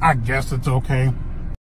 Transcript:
I guess it's okay.